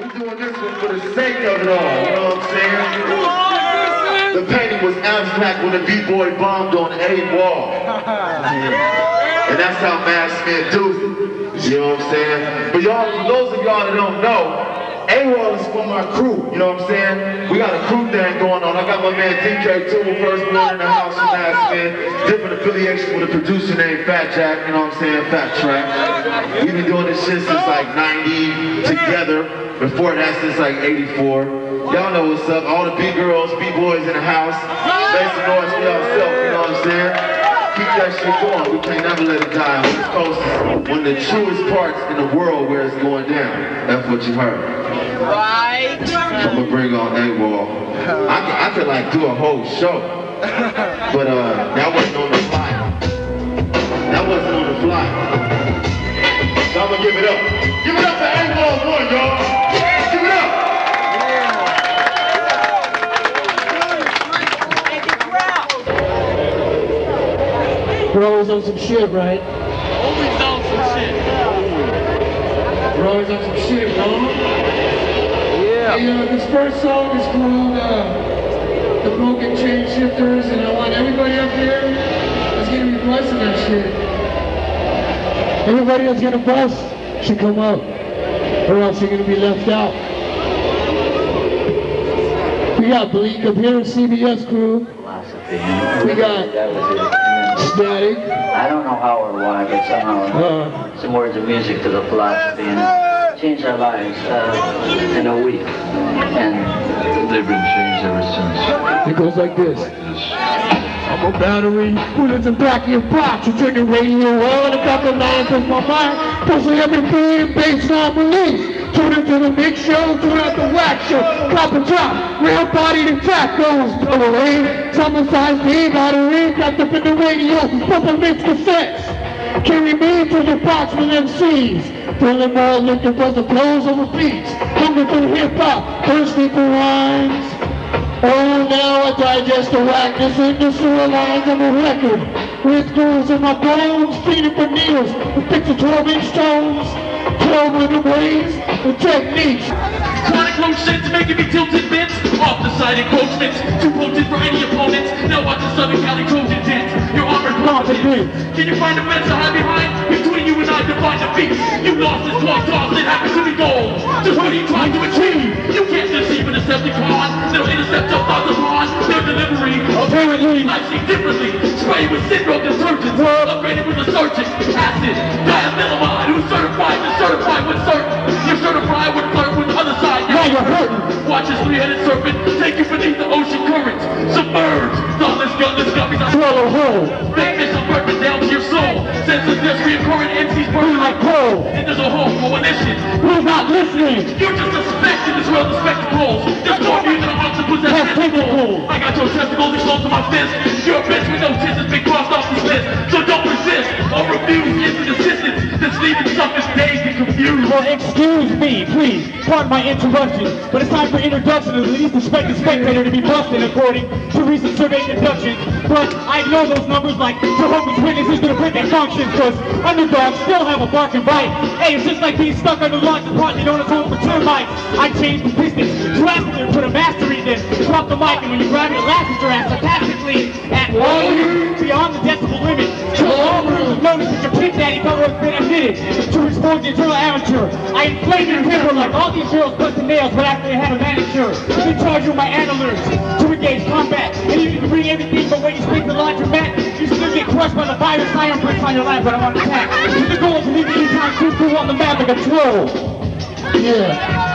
We're doing this one for the sake of it all, you know what I'm saying? The painting was abstract when the B-boy bombed on a wall. And that's how Mass Men do it. You know what I'm saying? But y'all, for those of y'all that don't know, AWOL is from our crew, you know what I'm saying? We got a crew thing going on. I got my man DK Tool, first born in the house from Mass Men. Different affiliation with a producer named Fat Jack, you know what I'm saying? Fat Track. We've been doing this shit since like 90 together. Before that, since like 84. Y'all know what's up. All the B-girls, B-boys in the house. Make some noise for yourself, you know what I'm saying? Keep that shit going. We can't never let it die. Coast is one of the truest parts in the world where it's going down. That's what you heard. Right. I'm gonna bring on AWOL. I could, I could like do a whole show. But uh, that wasn't on the fly. That wasn't on the fly. So I'm gonna give it up. Give it up for AWOL 1, y'all. Give it up. We're always on some shit, right? Always on some shit. We're always on some shit, bro. Yeah. Hey, uh, this first song is called uh, The Broken Chain Shifters, and I want everybody up here that's gonna be blessing that shit. Everybody that's gonna bless should come up, or else you're gonna be left out. We got Bleak up here, CBS crew. philosophy. We got- that was it. And Static. then, I don't know how or why, but somehow Uh, some words of music to the philosophy and changed our lives uh, in a week. And They've been changed ever since. it goes like this. This I'm a battery, bullets and back in your box. You turn the radio on, a couple lines in my mind. Pushing everything based on belief. Tune into the mix show, tune out the wax show. Drop and drop, real body to goes away. Summer size D battery, wrapped up in the radio, purple mix cassettes. Carry me to the box with MCs. Feeling more looking for the clothes over beats. Hungry for hip hop, thirsty for rhymes. Oh, now I digest the whackness in the sewer lines of a record. With grooves in my bones, feeding for needles, with picture 12 inch stones. 12 rhythm ways and techniques. Chronic motions making me tilted bits. Off the side encroachments Too potent for any opponents. Now watch the Southern Cali Trojan dance Your armored confidence Can you find a fence to hide behind? Between you and I define the beast You lost this long toss It happens to be gold. Just what are you trying to achieve? You can't deceive an Decepticon They'll intercept your thoughts upon Their delivery. Apparently. I see differently Spray with syndrome detergents Upgraded with a surgeon Acid Diethylamide Who's certified to certify with certain You're certified with flirt with other side Now you're hurting. Watch this three-headed serpent take you beneath the ocean currents. Submerge. Thoughtless, gutless guppies. Swallow whole. Fake missile purpose down to your soul. Senselessness, reoccurring MCs burn like coal. And there's a whole coalition. We're not listening. You're just a speck in this world of spectacles. There's more of you than an octopus has That's tentacles. I got your testicles exposed to my fist. You're a bitch with no tits has been crossed off this list. So don't resist or refuse instant assistance. That's leaving suckers dazed and confused. Excuse me, please. Pardon my interruption, but it's time for introduction of the least suspected spectator to be busted according to recent survey deductions. But I know those numbers like Jehovah's Witnesses gonna quit their functions, cause underdogs still have a barking bite. Hey, it's just like being stuck on the launch part you don't home for termites. I changed the pistons drastically and put a mastery then drop the mic and when you grab it, it ass sarcastically at volume rooms, notice that your pit daddy felt has been admitted to expose the eternal amateur. I inflamed your temper like all these girls busting nails but actually had a manicure. To charge you with my antlers to engage combat. And you bring everything but when you speak the laundromat, you still get crushed by the virus iron bricks on your lap when I'm on attack. The goal to leave the E-Time crew on the map like a troll. Yeah.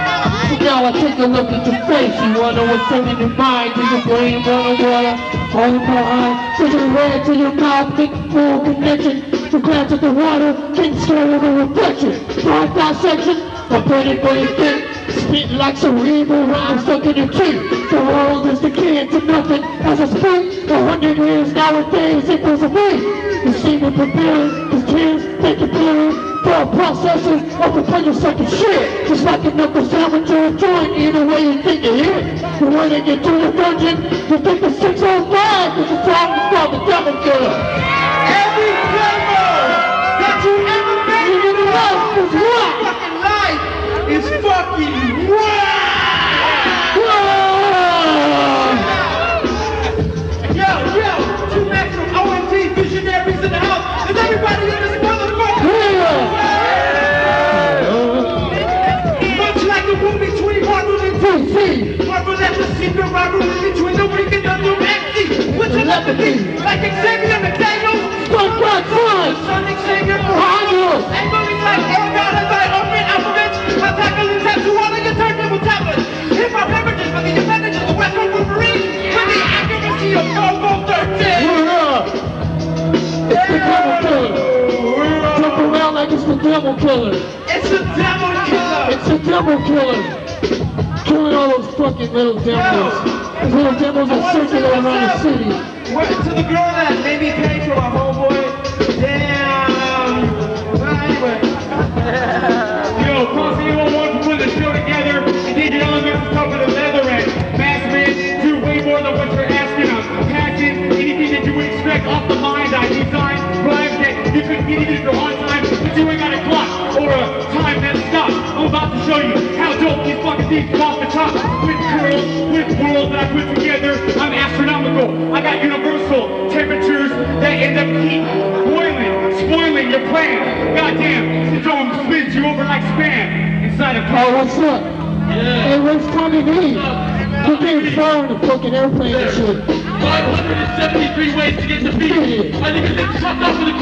Now I take a look at your face. You wanna what's in your mind? Do your brain run water? The behind. To your red, to your mouth, make full connection. To glance at the water, think stare with a reflection. Broad dissection, a pretty boy thing. Spit like cerebral rhymes stuck in your teeth. The world is decaying to nothing as I speak. A hundred years nowadays equals a week. You see me preparing, his tears make it clear. Thought processes of the player second shit. Just like a knuckle sandwich or a joint, either way you think you hear it. But when they get to the dungeon, you think the 605 is the song that's called the Devil Killer. Telepathy, like Xavier McDaniels. Fuck that son! Sonic Xavier Honor! And movies like Aragorn and by open alphabets. Attack and tattoo on your turntable tablets. Hip hop beverages for the advantage of the West Coast Wolverine. With the accuracy of Marvel 13. Word up! It's the devil killer! Jump around like it's the devil killer! It's the devil killer. It's the devil killer! Killing all those fucking little devils! Those little devils are circulating around the city! What, to the girl that made me pay for a homeboy. Damn. Well, anyway. Yo, Cross Evil one for putting the show together. And DJ Elements is of the leather and Mass Man do way more than what you're asking. Passion, anything that you would expect off the mind. I design rhymes that you couldn't get even if you're on time, but you ain't got a clock or a time that stops. I'm about to show you how dope these fucking things off the top. With curls, with worlds that I put together, I'm astronomical. I got universal temperatures that end up heat, boiling, spoiling your plan. Goddamn, the dome spins you over like spam inside a car. what's up? Yeah. Hey, where's Tommy B? We're being thrown in the fucking airplane and shit. 573 ways to get defeated. I think it's chopped off with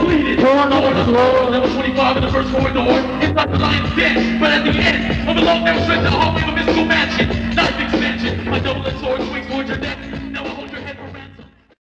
a cracked skull bleeding. The floor. Level 25 in the first floor door. Inside the lion's den. But at the end of a long narrow stretch of the hallway of a mystical mansion. Knife expansion. My double-edged sword swings towards your neck.